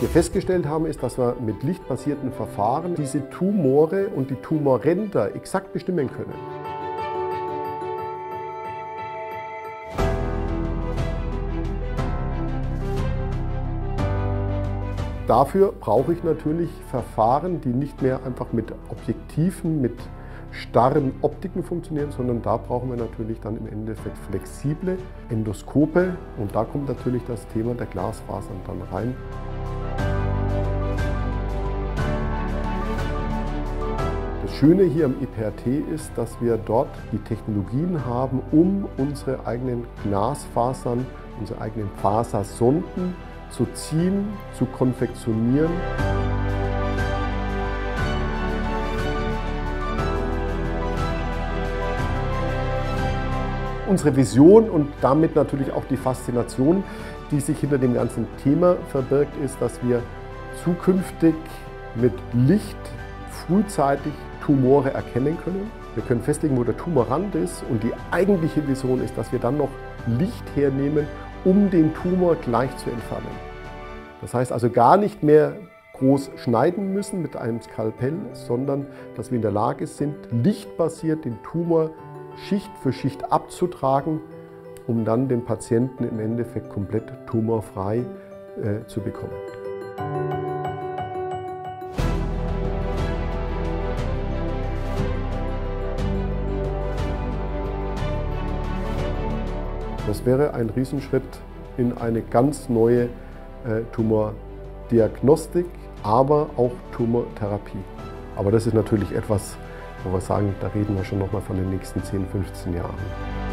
wir festgestellt haben, ist, dass wir mit lichtbasierten Verfahren diese Tumore und die Tumorränder exakt bestimmen können. Dafür brauche ich natürlich Verfahren, die nicht mehr einfach mit Objektiven, mit starren Optiken funktionieren, sondern da brauchen wir natürlich dann im Endeffekt flexible Endoskope und da kommt natürlich das Thema der Glasfasern dann rein. Schöne hier am IPRT ist, dass wir dort die Technologien haben, um unsere eigenen Glasfasern, unsere eigenen Fasersonden zu ziehen, zu konfektionieren. Unsere Vision und damit natürlich auch die Faszination, die sich hinter dem ganzen Thema verbirgt, ist, dass wir zukünftig mit Licht frühzeitig Tumore erkennen können. Wir können festlegen, wo der Tumorrand ist und die eigentliche Vision ist, dass wir dann noch Licht hernehmen, um den Tumor gleich zu entfernen. Das heißt also gar nicht mehr groß schneiden müssen mit einem Skalpell, sondern dass wir in der Lage sind, lichtbasiert den Tumor Schicht für Schicht abzutragen, um dann den Patienten im Endeffekt komplett tumorfrei äh, zu bekommen. Das wäre ein Riesenschritt in eine ganz neue äh, Tumordiagnostik, aber auch Tumortherapie. Aber das ist natürlich etwas, wo wir sagen, da reden wir schon noch mal von den nächsten 10, 15 Jahren.